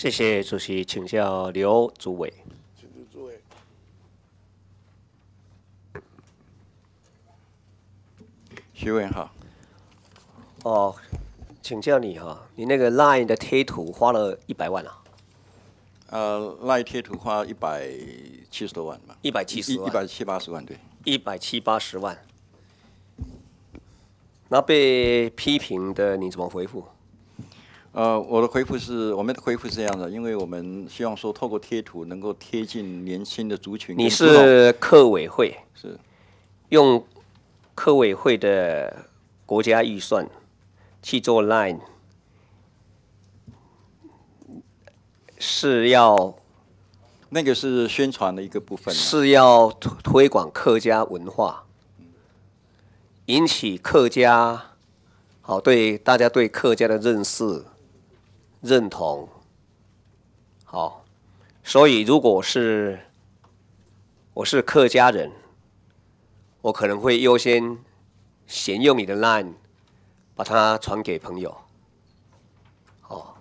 谢谢主席，请教刘主委。请刘主委。徐委员好，哦，请教你哈，你那个 Line 的贴图花了一百万啊？呃，，LINE 贴图花一百七十多万吧，一百七十万，一一百七八十万，对。一百七八十万。那被批评的你怎么回复？呃，我的回复是，我们的回复是这样的，因为我们希望说，透过贴图能够贴近年轻的族群。你是客委会，是用客委会的国家预算去做 Line，是要那个是宣传的一个部分啊，是要推推广客家文化，引起客家好对大家对客家的认识、认同。好，所以如果是我是客家人，我可能会优先先用你的 Line，把它传给朋友。哦，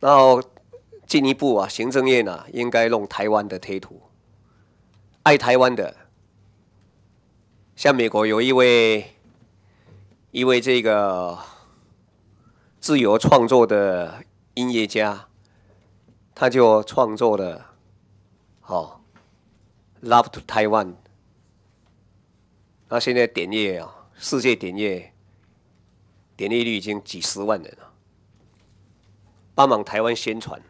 然后进一步啊，行政院呢、应该弄台湾的贴图，爱台湾的，像美国有一位一位这个自由创作的音乐家，他就创作了，哦，Love to Taiwan，那现在点阅啊，世界点阅点阅率已经几十万人了，帮忙台湾宣传。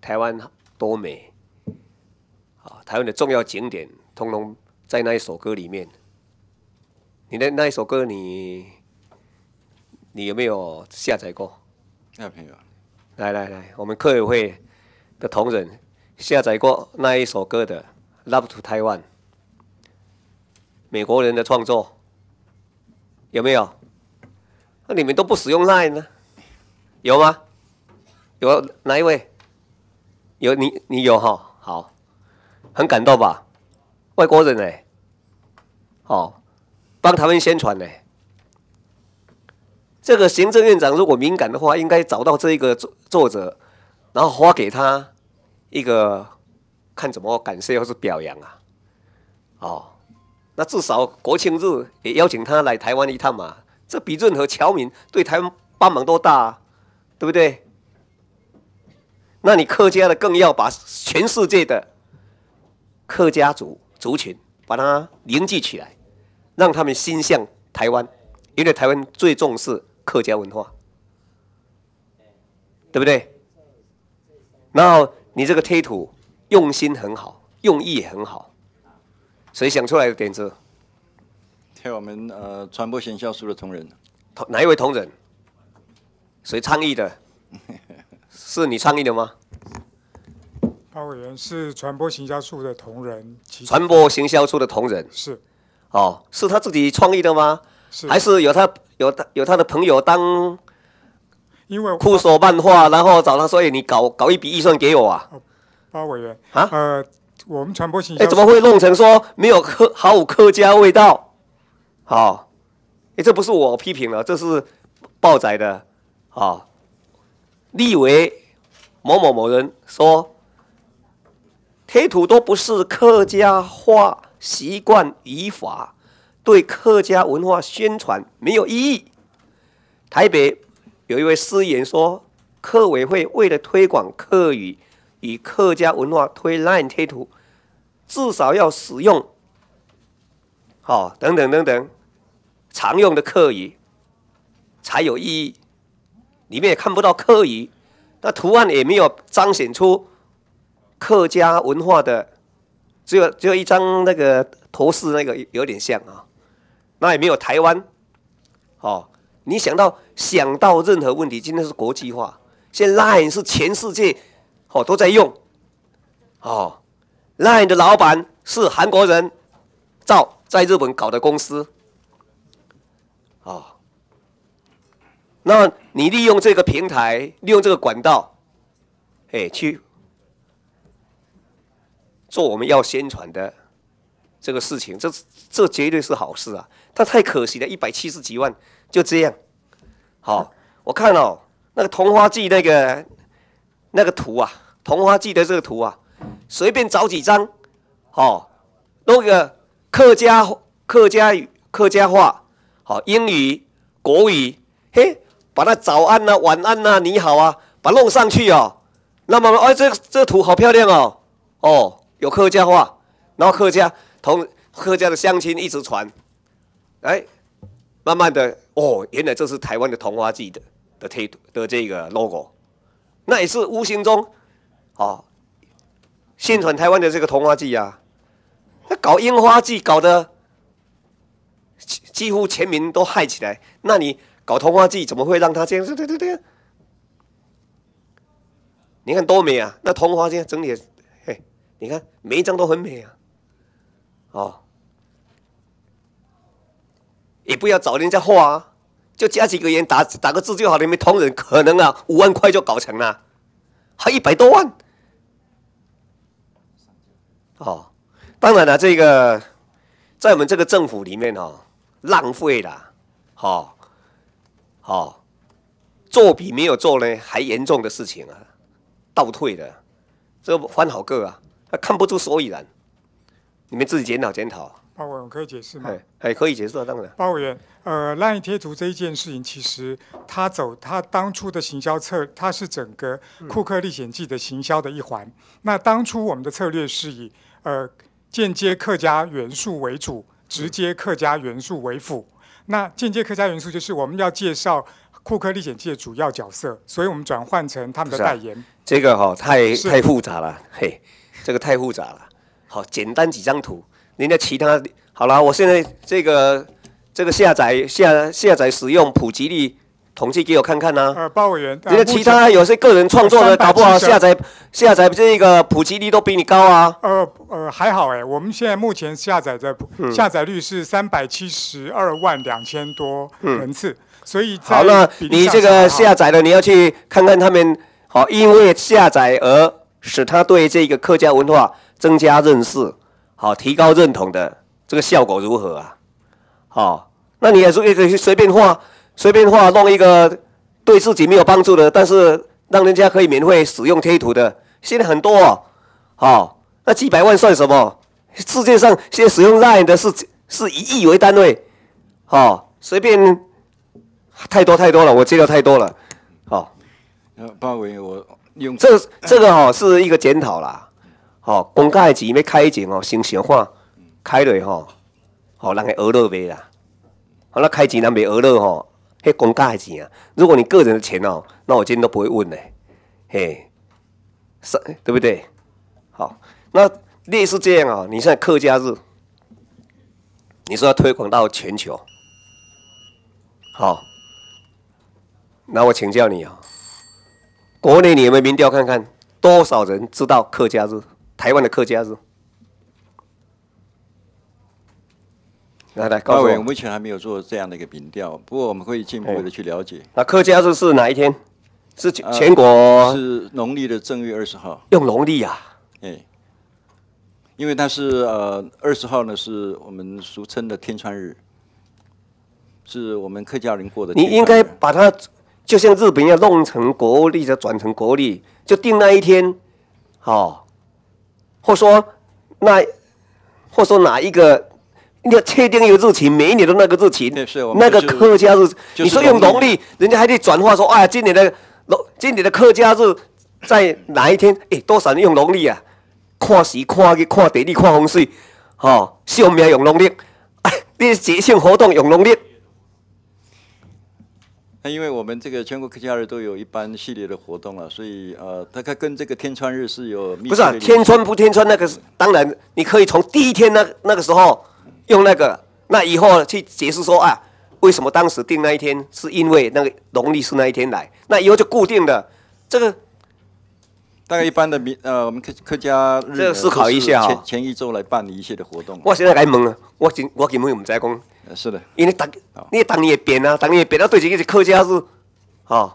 台湾多美啊！台湾的重要景点，通通在那一首歌里面。你的那一首歌你，你有没有下载过？那朋友，来来来，我们客委会的同仁下载过那一首歌的《Love to Taiwan》，美国人的创作，有没有？那你们都不使用 Line 呢？有吗？有哪一位？有你你有哈？好，很感动吧？外国人呢？哦，帮他们宣传呢。这个行政院长如果敏感的话，应该找到这一个作作者，然后发给他一个看怎么感谢或是表扬啊。哦，那至少国庆日也邀请他来台湾一趟嘛，这比任何侨民对台湾帮忙都大、啊，对不对？那你客家的更要把全世界的客家族族群把它凝聚起来，让他们心向台湾，因为台湾最重视客家文化，对不对？然后你这个贴图用心很好，用意也很好，谁想出来的点子？贴我们呃传播行销处的同仁，同哪一位同仁？谁倡议的？是你倡议的吗？潘委员是传播行销处的同仁，其传播行销处的同仁是哦，是他自己创意的吗？是还是有他有他有他的朋友当因为酷手漫画，然后找他说：“哎，你搞搞一笔预算给我啊包委员啊呃，我们传播行！”哎，销怎么会弄成说没有客毫无客家味道？好、哎，这不是我批评了，这是报载的啊。立为某某某人说，贴图都不是客家话习惯语法，对客家文化宣传没有意义。台北有一位司员说，客委会为了推广客语与客家文化推 LINE 贴图，至少要使用，好、等等等等常用的客语才有意义。里面也看不到客语，那图案也没有彰显出客家文化的，只有只有一张那个头饰那个有点像啊，那也没有台湾，哦，你想到想到任何问题，今天是国际化，现在 Line 是全世界哦都在用，哦，Line 的老板是韩国人，造在日本搞的公司，哦。那你利用这个平台，利用这个管道，哎，去做我们要宣传的这个事情，这这绝对是好事啊！但太可惜了，一百七十几万就这样。好，我看哦，那个同花季那个那个图啊，同花季的这个图啊，随便找几张，哦，弄个客家客家语客家话，好、英语国语，嘿，把它早安呐、晚安呐、你好啊，把它弄上去哦。那么，哎，这这个图好漂亮哦，哦，有客家话，然后客家同客家的乡亲一直传，哎，慢慢的，哦，原来这是台湾的同花季的的贴图的这个 logo，那也是无形中，哦，宣传台湾的这个同花季啊，那搞樱花季搞得几几乎全民都嗨起来，那你搞同花季怎么会让他这样？对对对对。你看多美啊！那同花季整理，嘿，你看每一张都很美啊，哦，也不要找人家画啊，就加几个人打打个字就好了。你们同仁可能啊，五万块就搞成了，还一百多万，哦，当然了，这个在我们这个政府里面哦，浪费了，哦，哦，做比没有做呢还严重的事情啊。倒退的，这翻好个啊，他看不出所以然。你们自己检讨检讨。包委员可以解释吗？哎哎，可以解释啊，当然。包委员，呃，烂贴图这一件事情，其实他走他当初的行销策，它是整个库克历险记的行销的一环。那当初我们的策略是以呃间接客家元素为主，直接客家元素为辅。那间接客家元素就是我们要介绍库克历险记的主要角色，所以我们转换成他们的代言。这个哈、太太复杂了，嘿，这个太复杂了。好，简单几张图，人家其他好了，我现在这个这个下载下下载使用普及率统计给我看看呐、呃，包委员，呃人家其他有些个人创作的，370搞不好下载下载这个普及率都比你高啊。呃呃还好哎，我们现在目前下载的、嗯。下载率是三百七十二万两千多人次，所以好，那你这个下载的，你要去看看他们，好，因为下载而使他对这个客家文化增加认识，好，提高认同的这个效果如何啊？好，那你也是可以随便画，随便画弄一个对自己没有帮助的，但是让人家可以免费使用贴图的，现在很多哦，好，那几百万算什么？世界上现在使用 Line 的是是以亿为单位，哦，随便太多太多了，我介绍太多了。好、呃，包委员，我用这这个哈、是一个检讨啦。哦、公家的钱要开钱哦，先想看开了吼，好、人会讹乐袂啦。好，那开钱人袂讹乐吼，迄公家的钱啊。如果你个人的钱哦，那我今天都不会问嘞。嘿，是，对不对？好，那类似这样啊、你现在客家日，你说要推广到全球，好，那我请教你啊、国内你有没有民调看看，多少人知道客家日？台湾的客家日？来来，告诉我，包委目前还没有做这样的一个民调，不过我们会进一步的去了解。那客家日是哪一天？是全国是农历的正月二十号，用农历啊？哎，因为它是呃二十号呢，是我们俗称的天穿日，是我们客家人过的你。应该把它就像日本一样弄成国历，再转成国历，就定那一天，哦，或说那，或说哪一个，你要确定一个日期，每一年的那个日期那个客家日，就是你说用农历人家还得转化说，哎呀，今年的农，今年的客家日在哪一天？哎，多少人用农历啊？看时看日看地理看风水，哦，寿命用农历，哎，你节庆活动用农历。那因为我们这个全国客家日都有一般系列的活动了，所以呃，大概跟这个天穿日是有密不是、天穿不天穿那个是，当然你可以从第一天那那个时候用那个，那以后去解释说啊，为什么当时定那一天，是因为那个农历是那一天来，那以后就固定的。这个大概一般的民呃，我们客客家日思考一下啊前前一周来办理一些的活动。我现在来问啊，我根我根本唔知讲，呃是的，因为当你当年会变啊，当年会变到对这个是客家日，哦，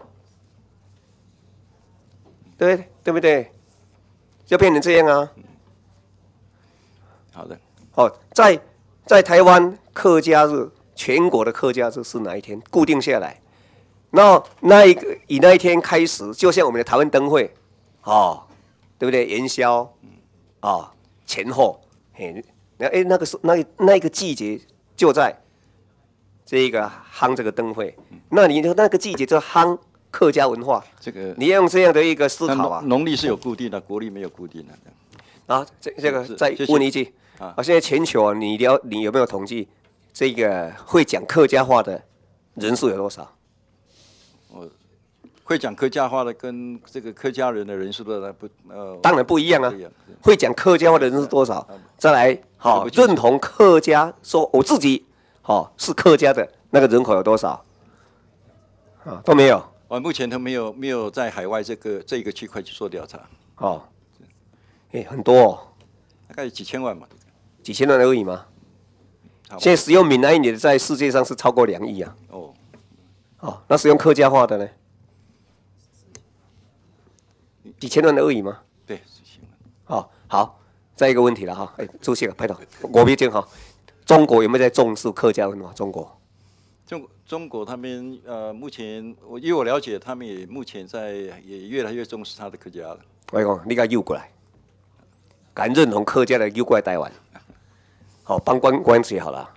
对对不对？就变成这样啊。好的。哦，在在台湾客家日，全国的客家日是哪一天？固定下来，那那一个以那一天开始，就像我们的台湾灯会，哦，对不对？元宵，啊、前后，嘿，那哎那个时那那个季节就在这一个夯这个灯会，那你的那个季节就夯客家文化，这个你要用这样的一个思考啊农。历是有固定的，国历没有固定的。啊，这这个再问一句啊啊，现在全球啊你了你有没有统计这个会讲客家话的人数有多少？会讲客家话的跟这个客家人的人数都不呃，当然不一样啊。会讲客家话的人是多少？再来，好、认同客家，说我自己好、是客家的那个人口有多少？啊，都没有。我，目前都没有没有在海外这个这个区块去做调查，哦，哎，很多、哦，大概几千万嘛。几千万而已嘛。现在使用闽南语的在世界上是超过两亿啊。哦，哦，那使用客家话的呢？几千万而已吗。对，几千万。哦，好，再一个问题了哈，哎，主席啊，拍头，我别讲哈，中国有没有在重视客家文化？中国中中国他们呃，目前我据我了解，他们也目前在也越来越重视他的客家了。我跟你讲，你给他诱过来，敢认同客家的诱过来台湾，好、帮关关系好了，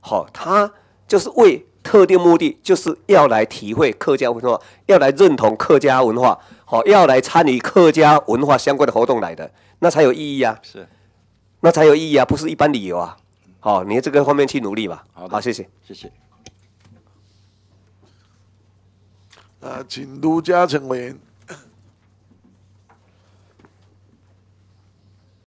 好、他就是为特定目的，就是要来体会客家文化，要来认同客家文化，好、要来参与客家文化相关的活动来的，那才有意义啊，是，那才有意义啊，不是一般理由啊。好、你这个方面去努力吧。好好，谢谢。谢谢。呃，请卢嘉诚委员